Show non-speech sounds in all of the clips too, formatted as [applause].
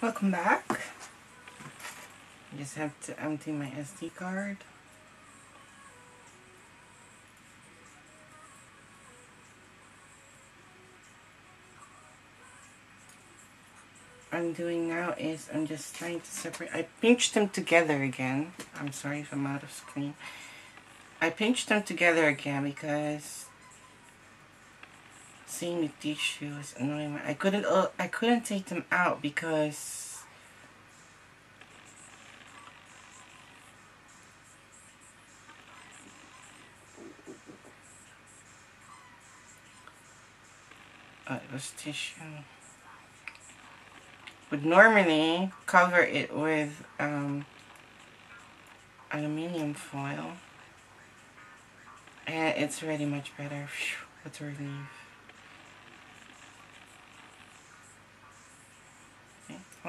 Welcome back. I just have to empty my SD card. I'm doing now is I'm just trying to separate. I pinched them together again. I'm sorry if I'm out of screen. I pinched them together again because seeing the tissue is annoying. I couldn't. Uh, I couldn't take them out because. Uh, it was tissue would normally cover it with um, aluminium foil and it's already much better what a relief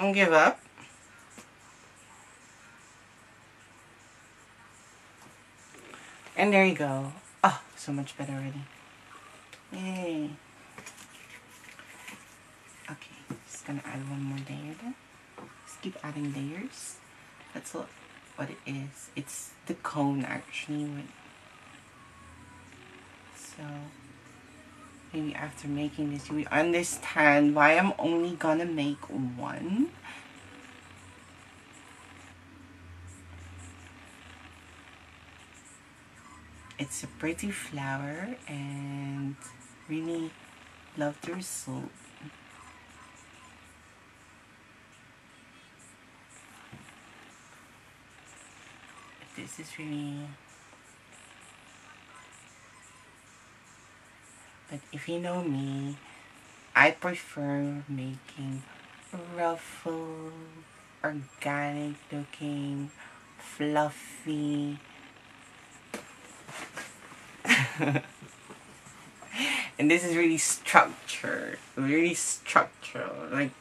won't give up and there you go oh so much better already yay Okay, just gonna add one more layer then. Just keep adding layers. That's what, what it is. It's the cone actually. So maybe after making this you understand why I'm only gonna make one. It's a pretty flower and really love the result. this is really but if you know me I prefer making ruffled organic looking fluffy. [laughs] And this is really structured really structural like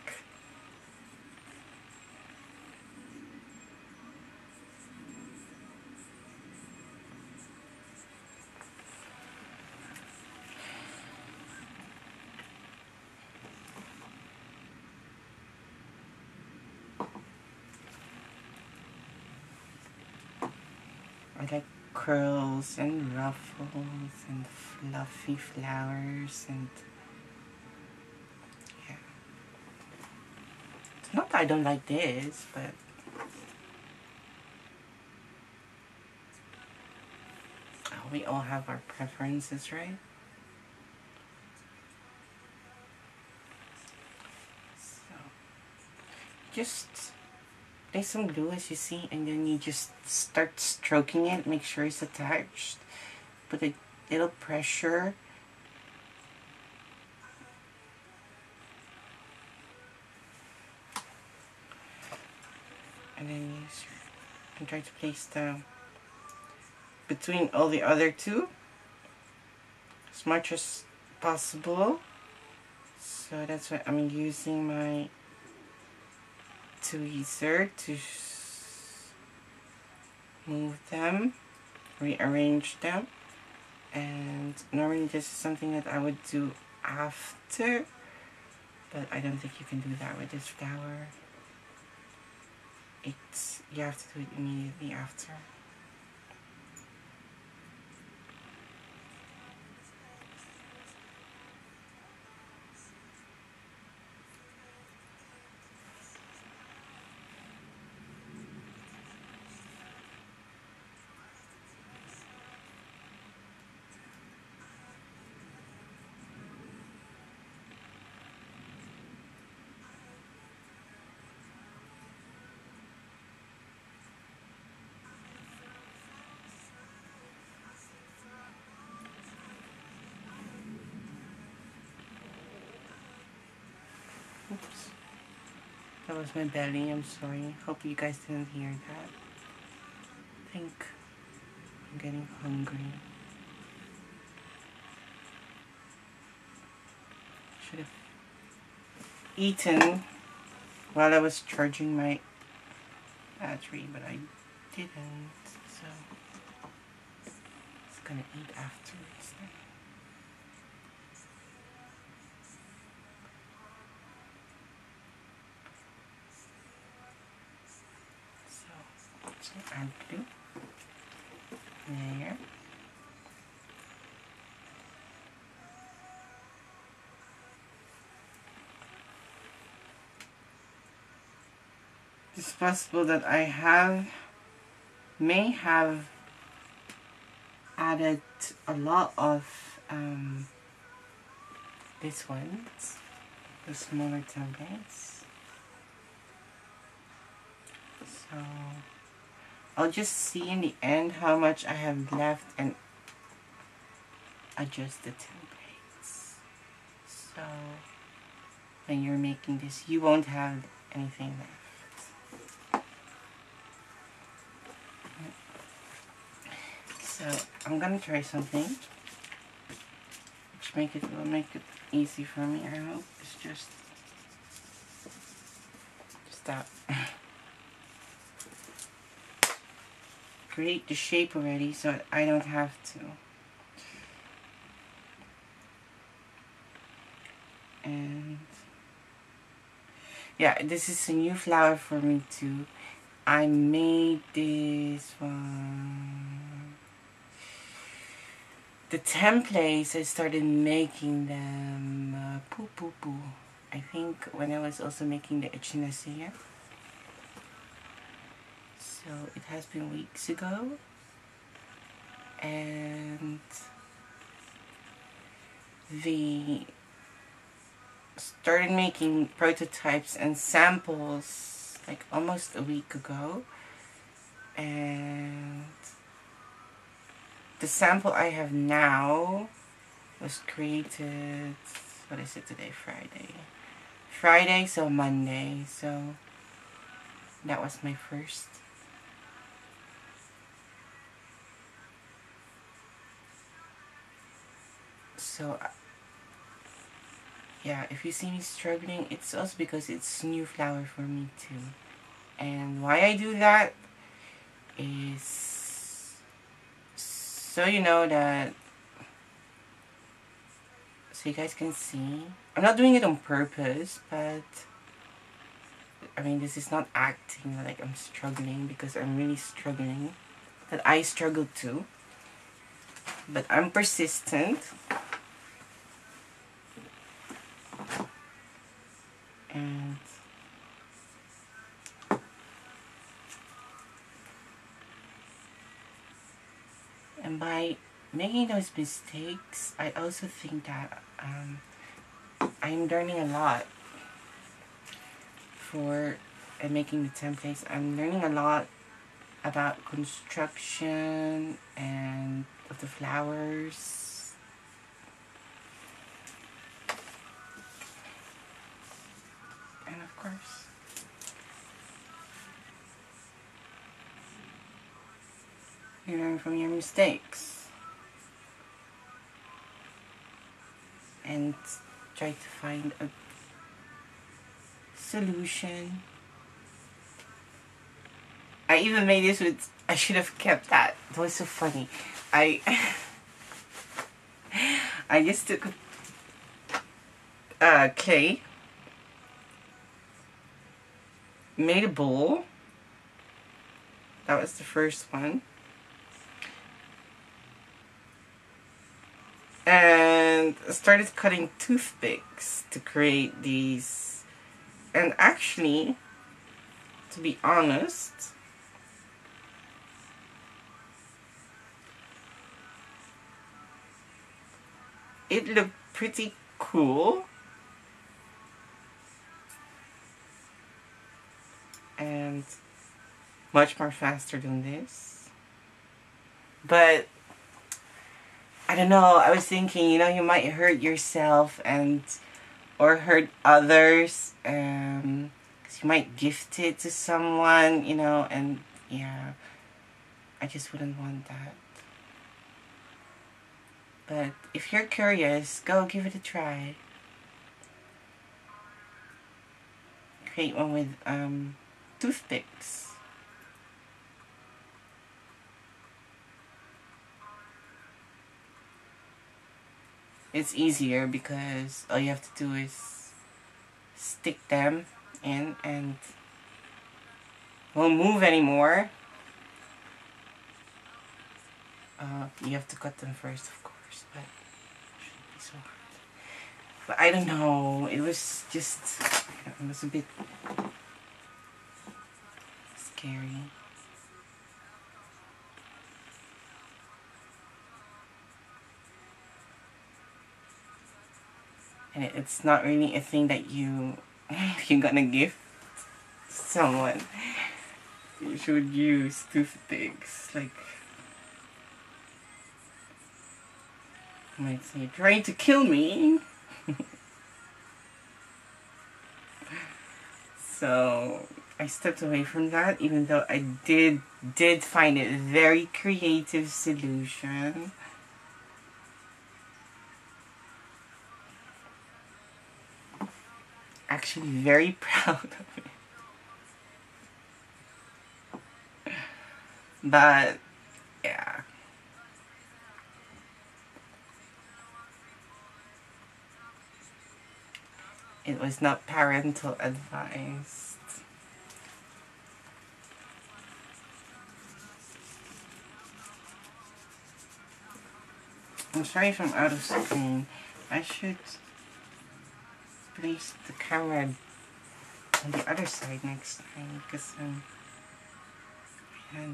like curls and ruffles and fluffy flowers and yeah. It's not that I don't like this, but oh, we all have our preferences, right? So, just Lay some glue as you see and then you just start stroking it make sure it's attached. Put a little pressure. And then use and try to place the between all the other two as much as possible. So that's why I'm using my tweezer to move them, rearrange them. And normally this is something that I would do after, but I don't think you can do that with this flower. It's, you have to do it immediately after. That was my belly. I'm sorry. Hope you guys didn't hear that. I think I'm getting hungry. Should have eaten while I was charging my battery, but I didn't. So, it's gonna eat glue. There. It's possible that I have, may have added a lot of um, this ones, the smaller templates. So I'll just see in the end how much I have left and adjust the templates. So when you're making this, you won't have anything left. So I'm gonna try something which make it will make it easy for me. I hope it's just just that. Create the shape already so I don't have to. And yeah, this is a new flower for me too. I made this one. The templates, I started making them uh, poo poo poo. I think when I was also making the echinacea. So it has been weeks ago. And the started making prototypes and samples like almost a week ago. And the sample I have now was created what is it today? Friday. Friday so Monday. So that was my first so yeah, if you see me struggling, it's also because it's new flower for me too. And why I do that is so you know that so you guys can see. I'm not doing it on purpose, but I mean this is not acting like I'm struggling because I'm really struggling. That I struggle too. But I'm persistent and and by making those mistakes I also think that um, I'm learning a lot for making the templates. I'm learning a lot about construction and of the flowers You learn from your mistakes. And try to find a solution. I even made this with, I should have kept that. That was so funny. I, [laughs] I just took uh, clay made a bowl. That was the first one. And started cutting toothpicks to create these. And actually, to be honest, it looked pretty cool. and much more faster than this. But I don't know, I was thinking, you know, you might hurt yourself and or hurt others um cuz you might gift it to someone, you know, and yeah. I just wouldn't want that. But if you're curious, go give it a try. Create one with um toothpicks. it's easier because all you have to do is stick them in and won't move anymore. Uh, you have to cut them first, of course, but shouldn't be so hard. But I don't know. It was just it was a bit scary. And it's not really a thing that you [laughs] you're gonna give someone. You should use toothpicks like might say trying to kill me. [laughs] so I stepped away from that even though I did did find it a very creative solution. Actually very [laughs] proud of it. But yeah. It was not parental advice. I'm sorry if I'm out of screen. I should place the camera on the other side next time because um, I.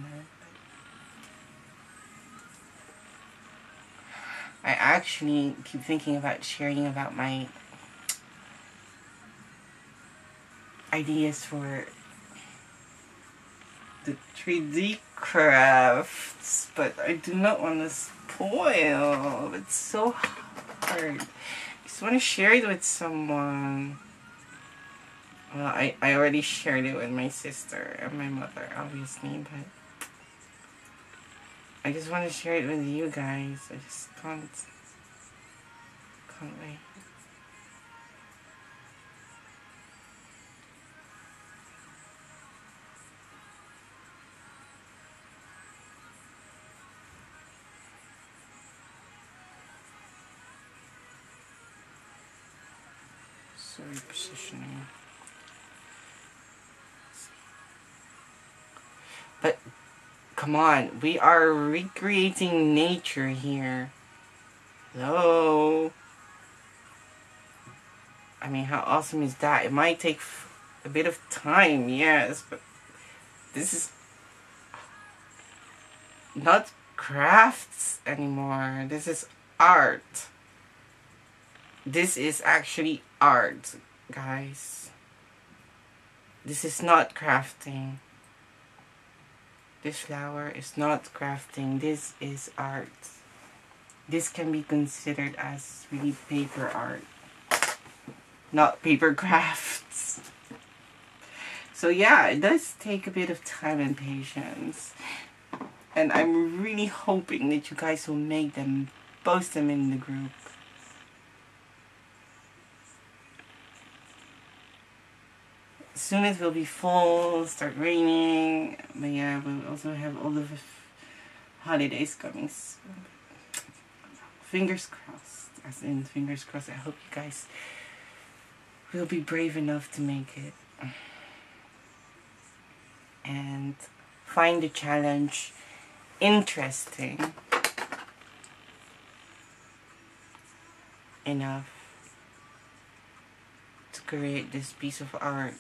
I actually keep thinking about sharing about my ideas for the 3D crafts, but I do not want to spoil. It's so hard. I just want to share it with someone. Well, I, I already shared it with my sister and my mother, obviously, but I just want to share it with you guys. I just can't, can't wait. Repositioning. But come on, we are recreating nature here. Hello. I mean, how awesome is that? It might take a bit of time, yes, but this is not crafts anymore. This is art. This is actually art, guys. This is not crafting. This flower is not crafting. This is art. This can be considered as really paper art. Not paper [laughs] crafts. So yeah, it does take a bit of time and patience. And I'm really hoping that you guys will make them, post them in the group. Soon as it will be fall, start raining. But yeah, we'll also have all the holidays coming soon. Fingers crossed. As in, fingers crossed. I hope you guys will be brave enough to make it. And find the challenge interesting enough to create this piece of art.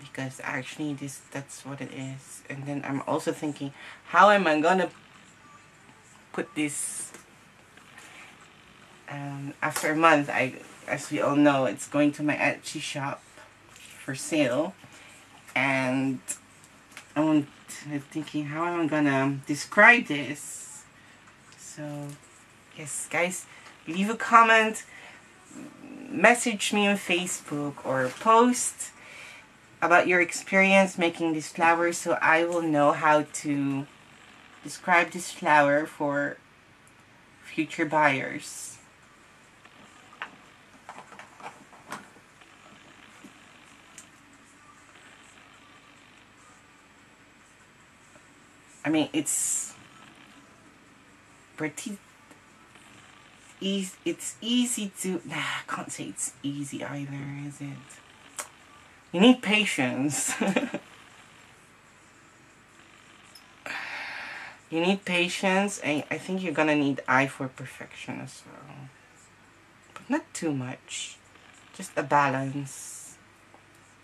Because actually this that's what it is. And then I'm also thinking how am I gonna put this um, after a month I as we all know it's going to my Etsy shop for sale. And I'm thinking how am I gonna describe this? So yes guys leave a comment message me on Facebook or post about your experience making this flower so I will know how to describe this flower for future buyers. I mean, it's pretty easy. It's easy to. Nah, I can't say it's easy either, is it? You need patience. [laughs] You need patience, and I think you're gonna need eye for perfection as well. But not too much. Just a balance.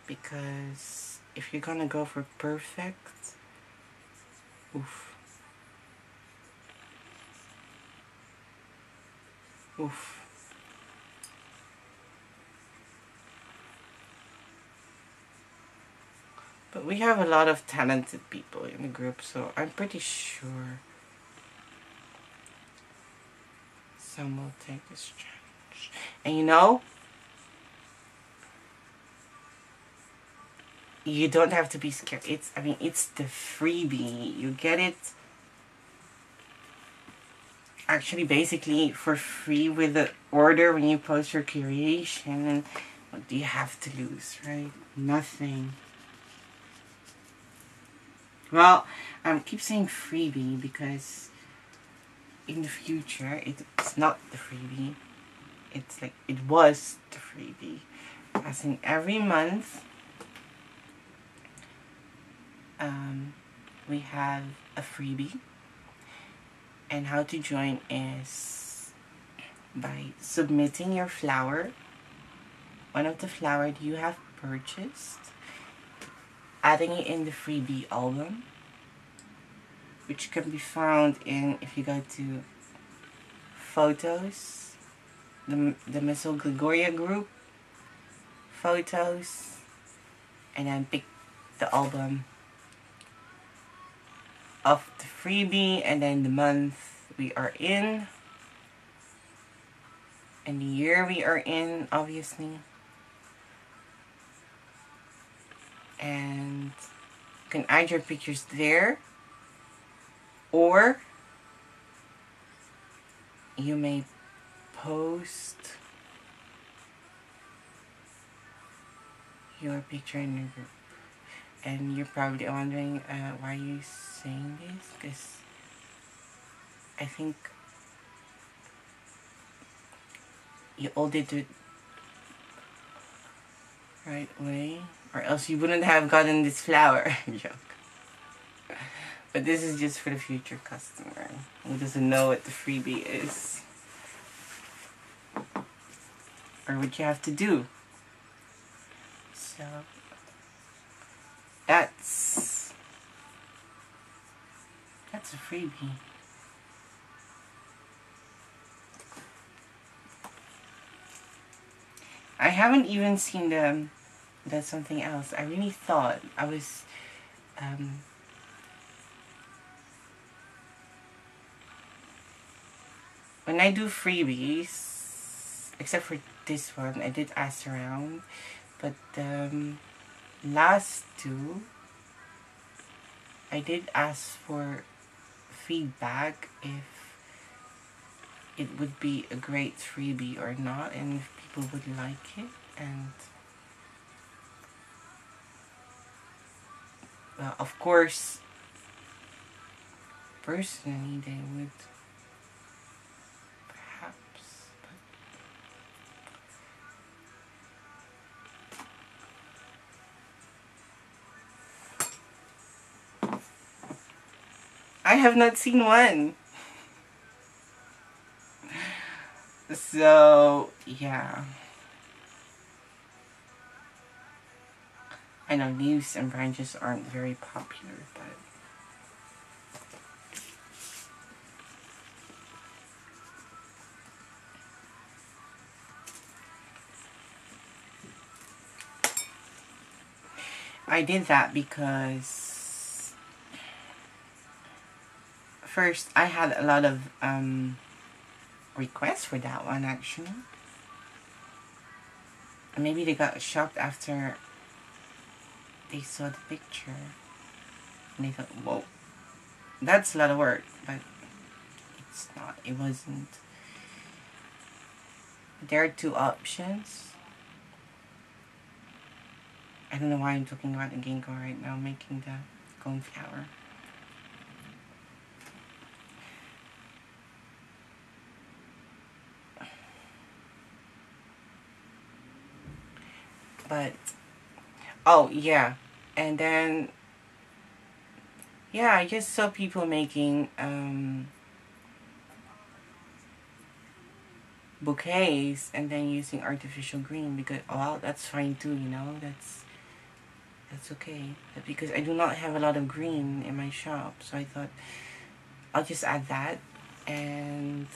Because if you're gonna go for perfect, oof. Oof. But we have a lot of talented people in the group, so I'm pretty sure some will take this challenge. And you know, you don't have to be scared. It's, I mean, it's the freebie. You get it actually basically for free with the order when you post your creation. And what do you have to lose, right? Nothing. Well, I keep saying freebie because in the future it's not the freebie. It's like it was the freebie. As in every month um, we have a freebie and how to join is by submitting your flower one of the flower you have purchased adding it in the freebie album which can be found in if you go to photos the, the Maison Gregoria group photos and then pick the album of the freebie and then the month we are in and the year we are in obviously and you can add your pictures there. Or you may post your picture in your group. And you're probably wondering uh, why are you saying this? Because I think you all did it right way or else you wouldn't have gotten this flower. [laughs] Joke. But this is just for the future customer who doesn't know what the freebie is. Or what you have to do. So, that's, that's a freebie. I haven't even seen the um, that's something else. I really thought I was um, when I do freebies, except for this one, I did ask around, but um, last two, I did ask for feedback if it would be a great freebie or not, and if people would like it, and well, of course, personally, they would perhaps. I have not seen one. [laughs] So, yeah. I know leaves and branches aren't very popular, but I did that because first I had a lot of um, requests for that one actually. Maybe they got shocked after they saw the picture and they thought, whoa, that's a lot of work, but it's not, it wasn't. There are two options. I don't know why I'm talking about the ginkgo right now, making the cone flower. But Oh, yeah. And then, yeah, I just saw people making um, bouquets and then using artificial green because well that's fine too you know that's that's okay but because I do not have a lot of green in my shop so I thought I'll just add that and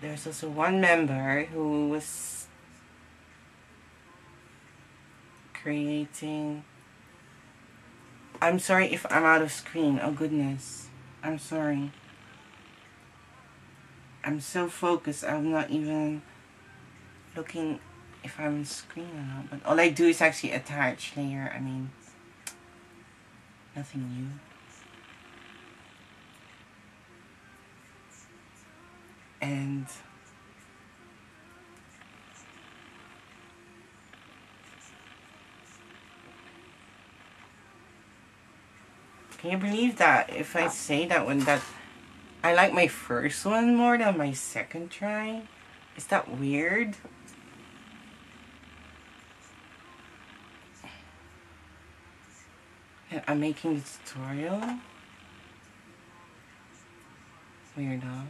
there's also one member who was creating. I'm sorry if I'm out of screen. Oh goodness. I'm sorry. I'm so focused. I'm not even looking if I'm on screen or not. But all I do is actually attach layer. I mean nothing new. And can you believe that if I say that one that I like my first one more than my second try. Is that weird? I'm making this tutorial. Weird, huh?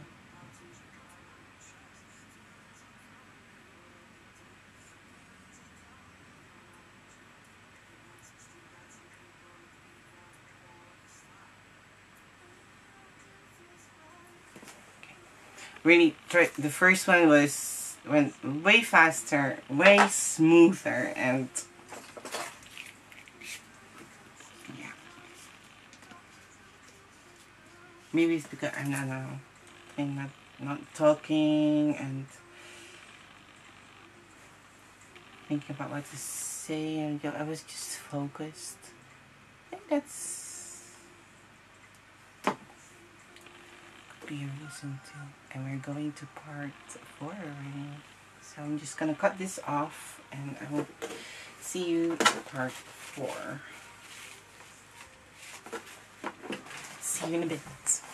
Really the first one was went way faster, way smoother, and yeah. Maybe it's because I'm not uh, I'm not not talking and thinking about what to say, and I was just focused. I think that's be a reason to. And we're going to part four. So I'm just gonna cut this off and I will see you in part four. See you in a bit.